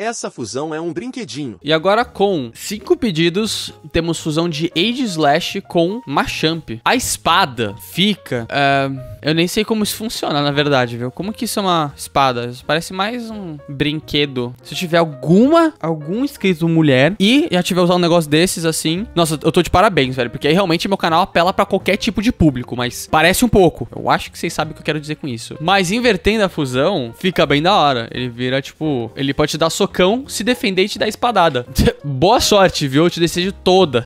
Essa fusão é um brinquedinho. E agora com cinco pedidos, temos fusão de Age Slash com Machamp. A espada fica... é, eu nem sei como isso funciona, na verdade, viu? Como que isso é uma espada? Isso parece mais um brinquedo. Se eu tiver alguma, algum inscrito mulher e já tiver usado um negócio desses, assim... Nossa, eu tô de parabéns, velho. Porque aí realmente meu canal apela pra qualquer tipo de público, mas parece um pouco. Eu acho que vocês sabem o que eu quero dizer com isso. Mas invertendo a fusão, fica bem da hora. Ele vira, tipo... Ele pode te dar socão, se defender e te dar espadada. Boa sorte, viu? Eu te desejo toda.